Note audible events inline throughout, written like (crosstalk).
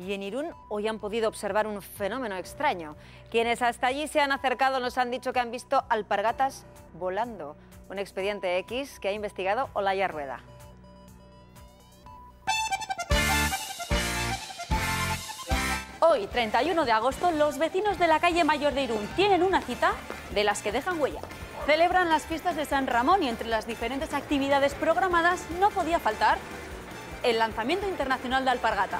Y en Irún hoy han podido observar un fenómeno extraño. Quienes hasta allí se han acercado nos han dicho que han visto alpargatas volando. Un expediente X que ha investigado Olaya Rueda. Hoy, 31 de agosto, los vecinos de la calle Mayor de Irún tienen una cita de las que dejan huella. Celebran las fiestas de San Ramón y entre las diferentes actividades programadas no podía faltar el lanzamiento internacional de alpargata.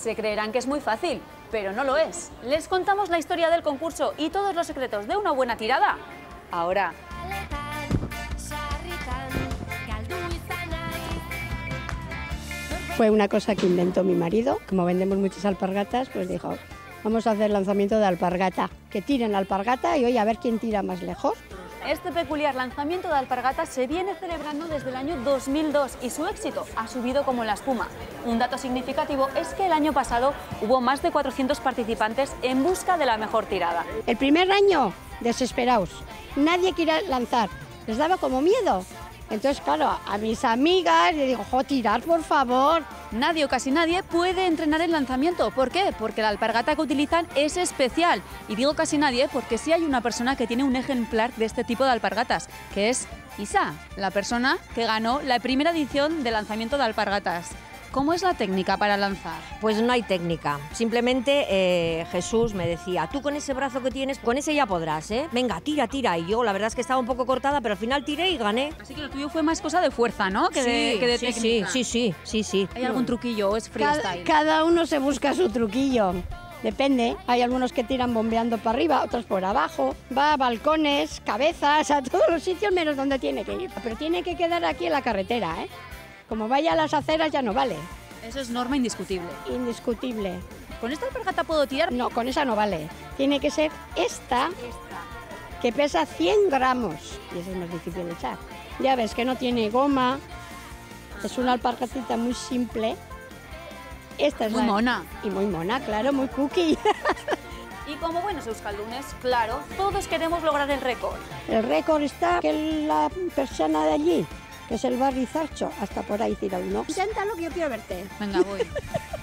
Se creerán que es muy fácil, pero no lo es. Les contamos la historia del concurso y todos los secretos de una buena tirada. Ahora, Fue una cosa que inventó mi marido. Como vendemos muchas alpargatas, pues dijo, vamos a hacer lanzamiento de alpargata. Que tiren la alpargata y hoy a ver quién tira más lejos. Este peculiar lanzamiento de alpargatas se viene celebrando desde el año 2002 y su éxito ha subido como la espuma. Un dato significativo es que el año pasado hubo más de 400 participantes en busca de la mejor tirada. El primer año, desesperados. Nadie quería lanzar. Les daba como miedo. Entonces, claro, a mis amigas le digo, jo, tirar, por favor. Nadie o casi nadie puede entrenar el lanzamiento. ¿Por qué? Porque la alpargata que utilizan es especial. Y digo casi nadie porque sí hay una persona que tiene un ejemplar de este tipo de alpargatas, que es Isa, la persona que ganó la primera edición de lanzamiento de alpargatas. ¿Cómo es la técnica para lanzar? Pues no hay técnica. Simplemente eh, Jesús me decía, tú con ese brazo que tienes, con ese ya podrás, ¿eh? Venga, tira, tira. Y yo la verdad es que estaba un poco cortada, pero al final tiré y gané. Así que lo tuyo fue más cosa de fuerza, ¿no? Que de, sí, que de sí, sí, técnica. sí, sí, sí, sí. ¿Hay algún truquillo o es Cada, freestyle? cada uno se busca su truquillo. Depende, hay algunos que tiran bombeando para arriba, otros por abajo, va a balcones, cabezas, a todos los sitios menos donde tiene que ir. Pero tiene que quedar aquí en la carretera, ¿eh? Como vaya a las aceras ya no vale, Eso es norma indiscutible. indiscutible. ¿Con esta alpargata puedo tirar? No, con esa no vale. Tiene que ser esta, que pesa 100 gramos. Y eso es más difícil de echar. Ya ves que no tiene goma. Es una alpargatita muy simple. Esta es Muy la- mona. Y muy mona, claro, muy cookie. (laughs) Y como buenos euskaldunes, claro, todos queremos lograr el récord. El récord está que la persona de allí, que es el barrio Zarcho, hasta por ahí tira uno. Inténtalo que yo quiero verte. Venga, voy. (laughs)